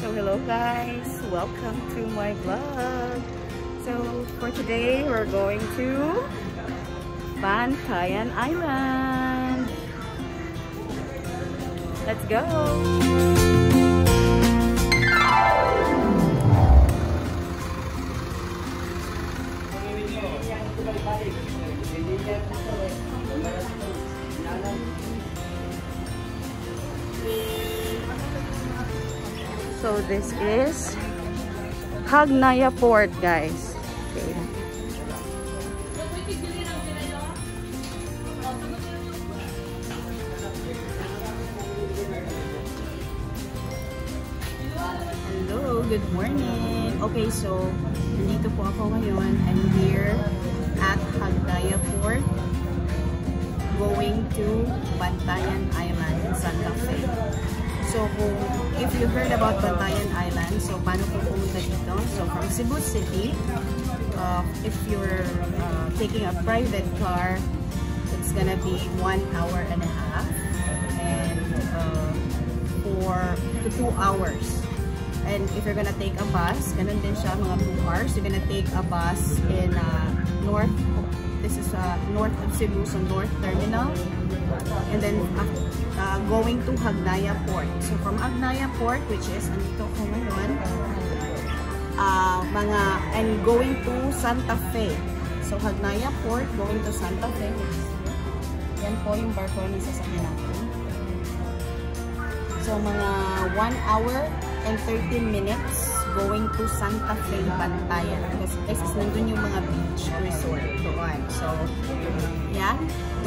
So hello guys, welcome to my vlog. So for today, we're going to Bantayan Island. Let's go! So this is Hagnaya Port, guys. Okay. Hello, good morning. Okay, so nandito po ako ngayon. I'm here at Hagnaya Port going to Bantayan Island in Santa Fe. So, kung, if you heard about Bantayan Island, so paano po pumunta dito? So, from Cebu City, uh, if you're uh, taking a private car, it's gonna be one hour and a half and uh, for to two hours. And if you're gonna take a bus, ganun din siya, mga two hours. You're gonna take a bus in uh, North, this is uh, North of Cebu, so North Terminal. And then uh, going to Hagnaya Port. So from Hagnaya Port, which is, andito ko ngayon, uh, mga, and going to Santa Fe. So Hagnaya Port, going to Santa Fe, yan po yung barko ng sasakyan natin. So mga 1 hour and 13 minutes going to Santa Fe, Bantayan. Kasi nandun yung mga beach resort doon. So, yeah.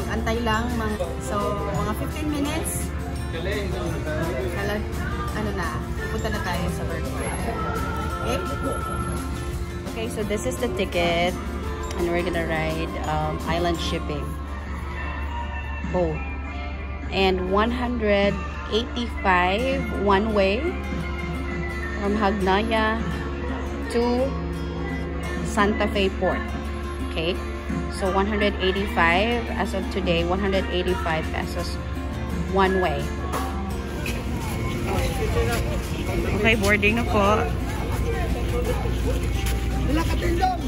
Mag-antay lang. Mga, so, mga 15 minutes. Kala, ano na, pupunta na tayo sa barko. Okay? Okay, so this is the ticket. And we're gonna ride um, island shipping. Boat. And 185 one way from Hagnaya to Santa Fe Port. Okay? So 185 as of today, 185 pesos one way. Okay, boarding na po. Wala ka tindong.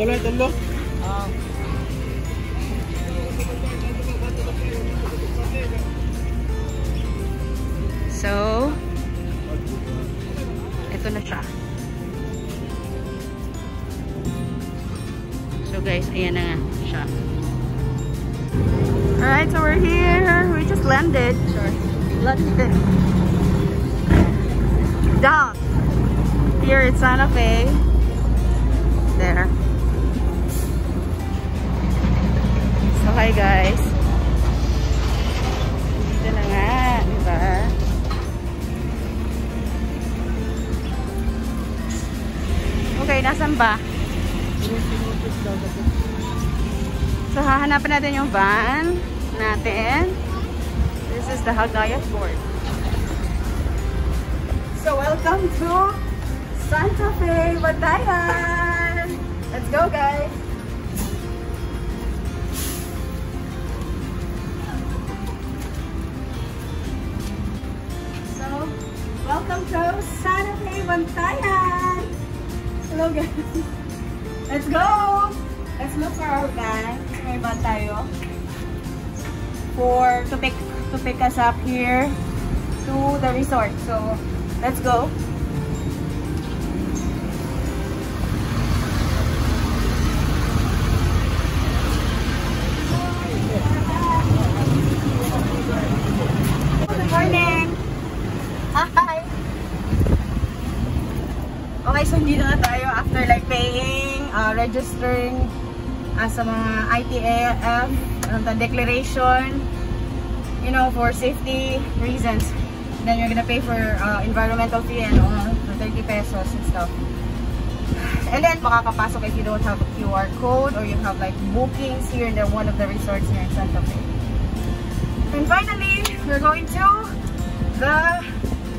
Tuloy, tuloy. So, ito na siya. So guys, ayan na nga siya. Alright, so we're here. We just landed. Sure. Landed. Dock. Here at Santa Fe. There. So hi guys. Ba? So, hahanapan natin yung van natin. This is the Hagaya Fort. So, welcome to Santa Fe, Bantayan! Let's go, guys! So, welcome to Santa Fe, Bantayan! Hello, guys! Let's go! Let's look for our van. May van tayo. For, to pick, to pick us up here to the resort. So, let's go. After like paying, uh, registering uh, sa mga ITAF, to, declaration, you know, for safety reasons. Then you're gonna pay for uh, environmental fee and all, for 30 pesos and stuff. And then, makakapasok if you don't have a QR code or you have like bookings here in the, one of the resorts here in Santa Fe. And finally, we're going to the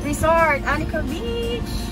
resort, Anika Beach.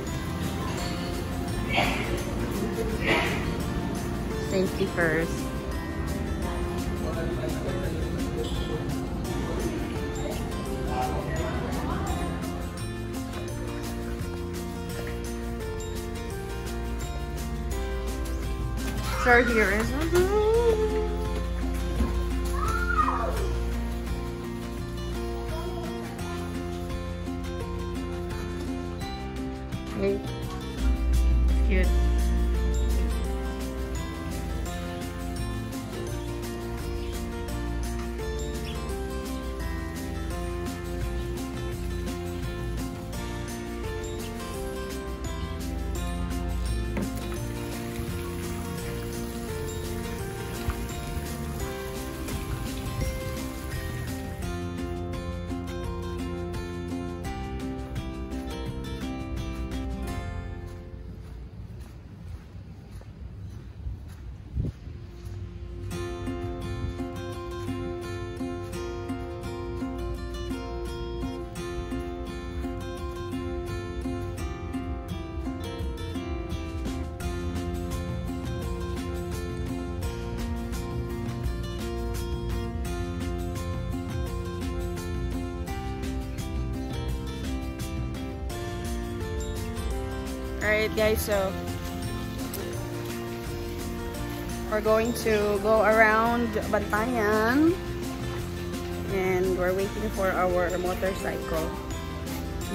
Safety first. So here is Okay. Alright guys, so we're going to go around Bantayan and we're waiting for our motorcycle.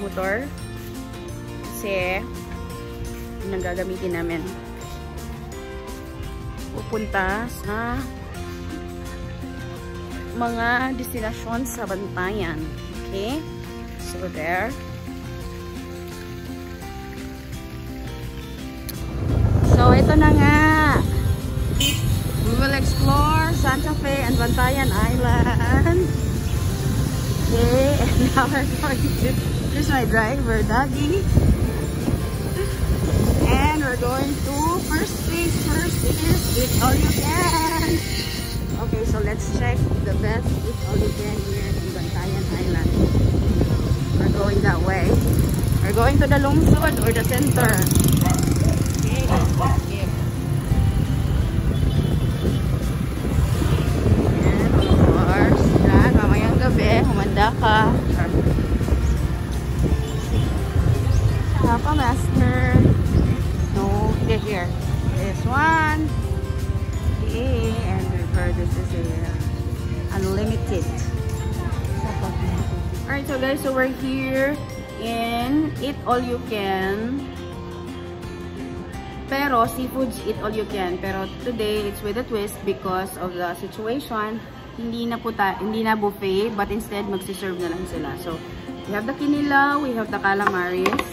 Motor. Kasi yun gagamitin namin? Pupunta sa mga destinasyon sa Bantayan. Okay? So there So, ito na nga. We will explore Santa Fe and Bantayan Island. Okay, and now we're going to... Here's my driver, Doggy. And we're going to first things first is Eat All You Can. Okay, so let's check the best Eat All You Can here in Bantayan Island. We're going that way. We're going to the Lungsod or the center. Okay. And of course, yan, mamayang gabi, humanda ka. Papa Master. No, they're here. This one. Okay, and remember this is uh, unlimited. Alright, so guys, so we're here in Eat All You Can. Pero, seafoods, eat all you can. Pero, today, it's with a twist because of the situation. Hindi na po hindi na buffet, but instead, magsiserve na lang sila. So, we have the kinilaw, we have the calamaris.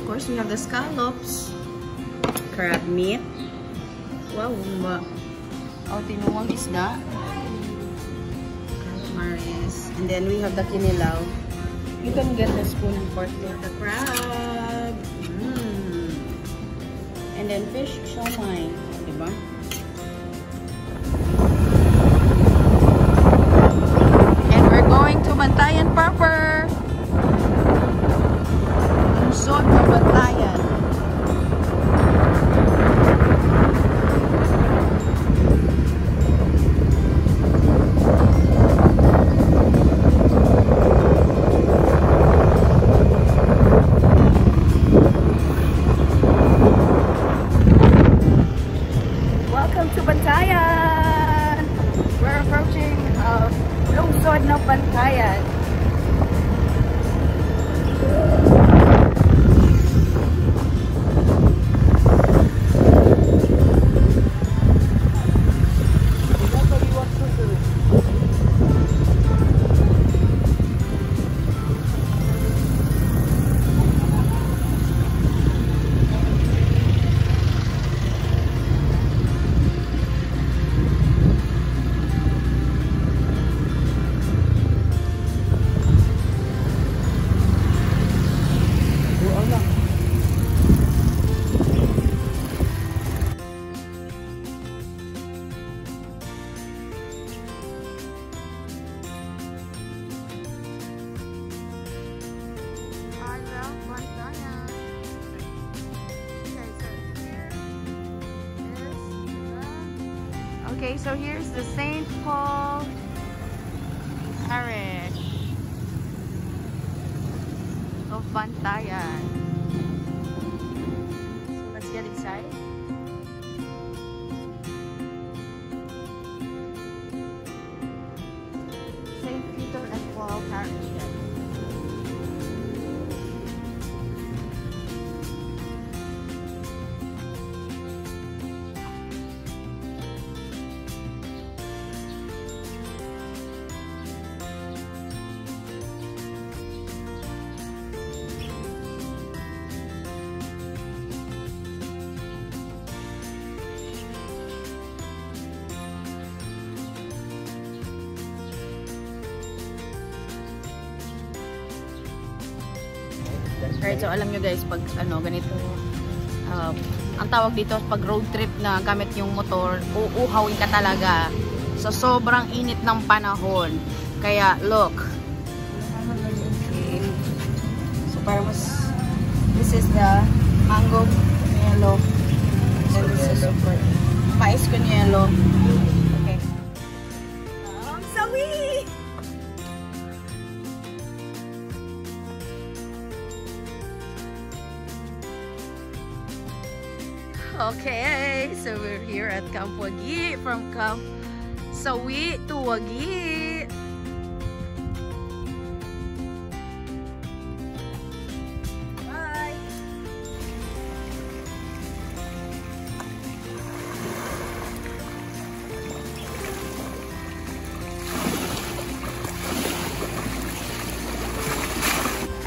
Of course, we have the scallops. Crab meat. Wow, ba? Oh, tinuwang isda. Calamaris. And then, we have the kinilaw. You can get the spoon with the crab. And then fish siomai, diba? And we're going to Bantayan proper. Luzon Bantayan. Lungsod ng Bantayan. Okay, so here's the St. Paul Parish of Bantayan. Right, so alam nyo guys, pag ano, ganito, uh, ang tawag dito, pag road trip na gamit yung motor, uuhawin ka talaga sa sobrang init ng panahon. Kaya, look. Okay. So, para mas, this is the mango yellow. And this is super. Mais con yellow. Okay. Um, sawi! Okay, so we're here at Camp Wagi from Camp Sawi to Wagi. Bye.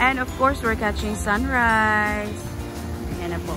And of course, we're catching sunrise. Ayan na po.